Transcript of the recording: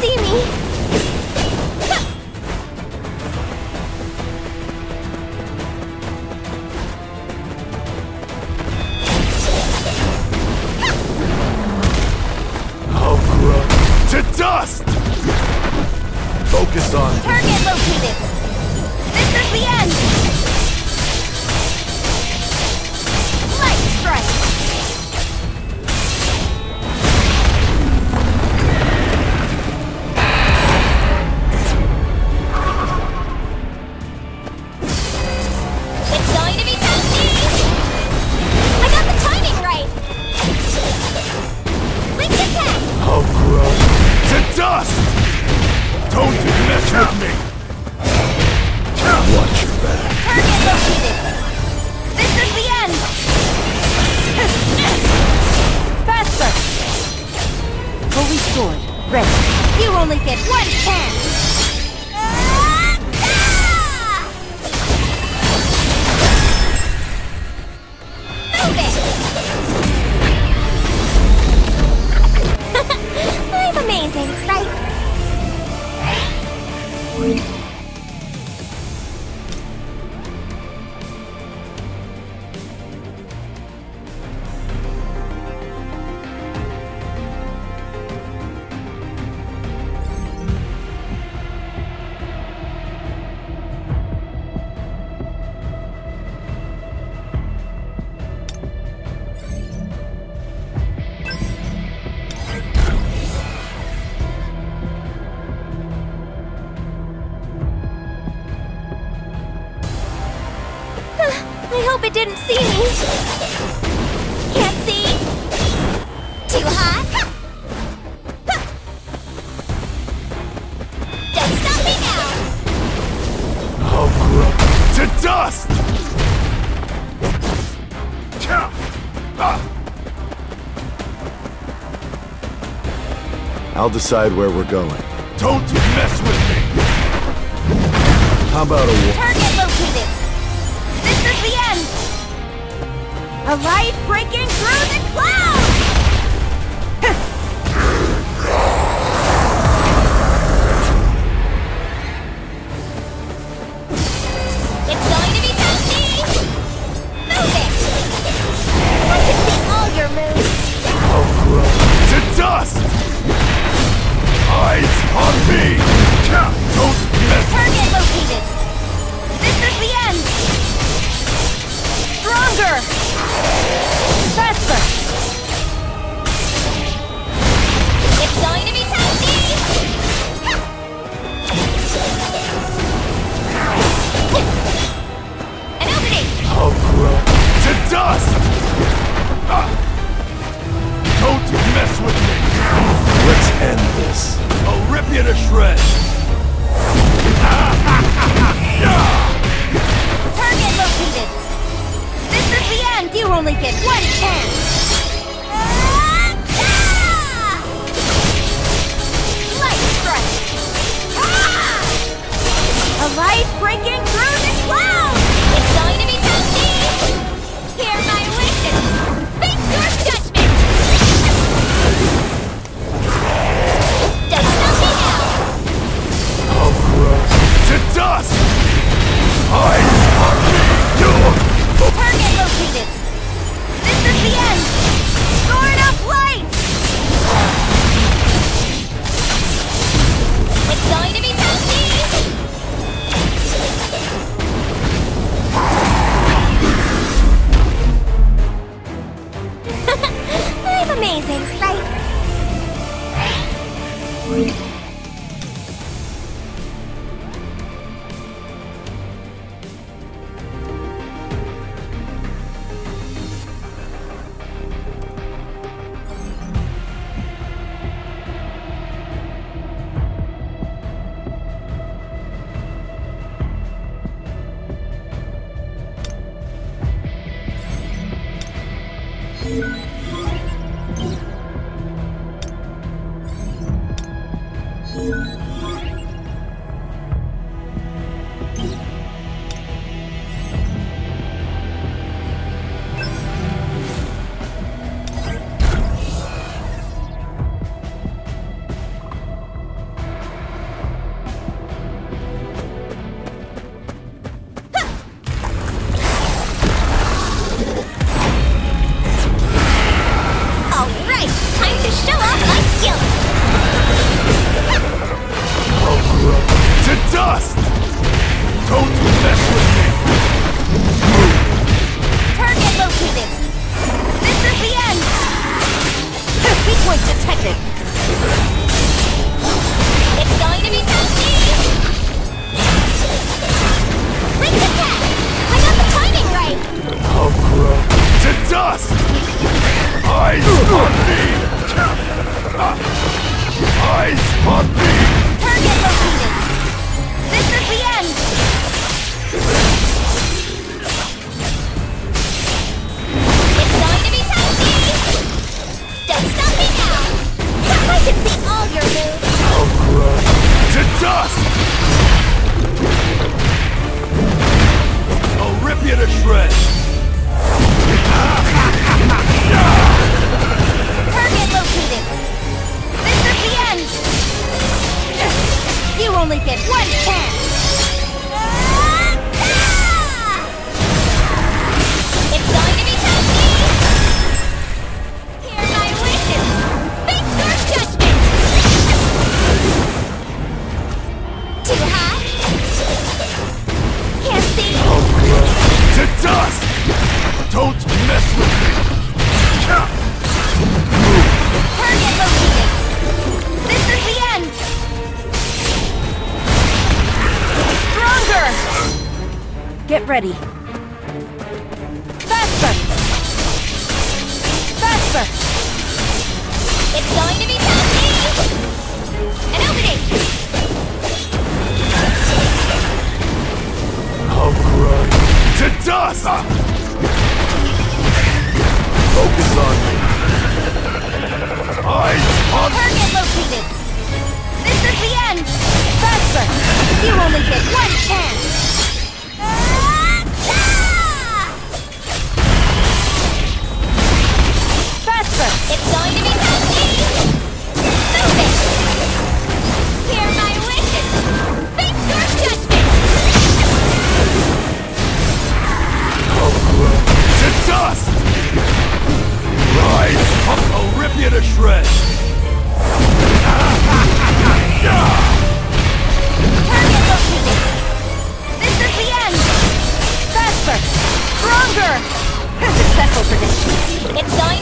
see me! To dust! Focus on... Target located! This is the end! Light strike! hope it didn't see me. Can't see. Too hot. Don't stop me now. I'll grow to dust. I'll decide where we're going. Don't mess with me! How about a... war? A light breaking through the clouds! it's going to be! Move it! I can see all your moves! To dust! Eyes on only get one chance! dust! Don't you mess with me! Target located! This is the end! Weak point detected! Get ready. Faster! Faster! It's going to be tough. An opening! I'll grind to dust! Focus on me. Eyes on- Target located! This is the end! Faster! You only get one chance! It's going